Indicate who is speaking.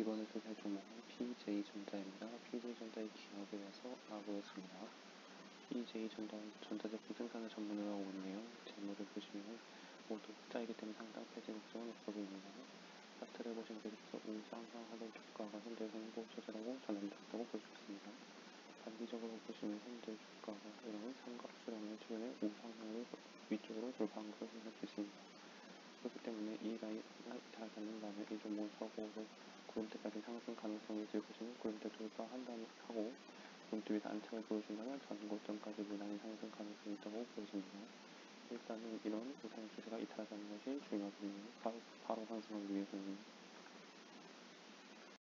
Speaker 1: 이번에 소개할 종목은 PJ 전자입니다. PJ 전자의 기업에 대해서 알아보겠습니다. PJ 전자, 전자제품 생산을 전문으로 하고 있네요. 재무를 보시면 모두 흑자이기 때문에 상당 폐지 걱정은 없어 보입니다. 차트를 보시면 계속해서 우상향하던 주가가 현재 행보 조절하고 전환됐다고 볼 수 있습니다. 단기적으로 보시면 현재 주가가 이런 삼각수렴을 최근에 우상향을 위쪽으로 돌파한 것을 확인할 수 있습니다. 그렇기 때문에 이 라인을 잘 잡는다면 이 종목을 서고로 구름대까지 상승 가능성이 있을 것이며 구름대 돌파한다면 하고 구름대 위에서 안착을 보여준다면 전고점까지 무난히 상승 가능성이 있다고 보여집니다. 일단은 이런 우상 추세가 이탈하지 않는 것이 중요하거든요. 바로, 바로 상승하기 위해서는